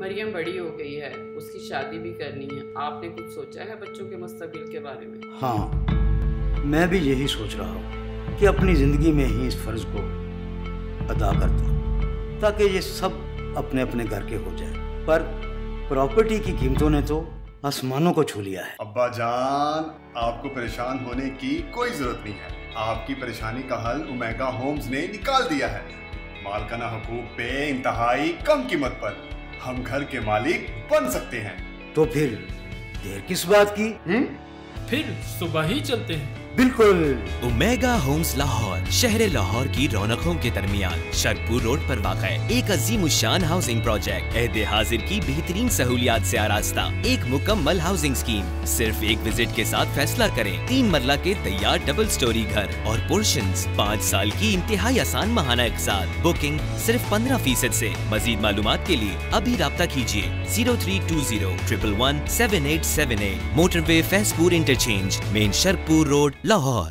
मरियम बड़ी हो गई है उसकी शादी भी करनी है। आपने कुछ सोचा है बच्चों के मुस्तबिल के बारे में? हाँ मैं भी यही सोच रहा हूँ कि अपनी ज़िंदगी में ही इस फ़र्ज़ को अदा कर दूँ ताकि ये सब अपने अपने घर के हो जाए। पर प्रॉपर्टी की कीमतों ने तो आसमानों को छू लिया है। अब्बा जान आपको परेशान होने की कोई ज़रूरत नहीं है। आपकी परेशानी का हल उमेगा होम्स ने निकाल दिया है। मालकाना हकूक पे इंतहाई कम कीमत पर। हम घर के मालिक बन सकते हैं तो फिर देर किस बात की हुँ? फिर सुबह ही चलते हैं बिल्कुल। ओमेगा होम्स लाहौर, शहर लाहौर की रौनकों के दरमियान शरकपुर रोड पर वाक़ एक अजीम शान हाउसिंग प्रोजेक्ट अहद हाजिर की बेहतरीन सहूलियात से आरास्ता, एक मुकम्मल हाउसिंग स्कीम सिर्फ़ एक विज़िट के साथ फैसला करें, तीन मरला के तैयार डबल स्टोरी घर और पोर्शन पाँच साल की इंतहाई आसान महाना साथ बुकिंग सिर्फ़ पंद्रह फ़ीसद ऐसी मजीद मालूम के लिए अभी रब्ता कीजिए। Zero three two zero, triple one, seven eight seven eight. Motorway Faizpur interchange main Sharakpur road Lahore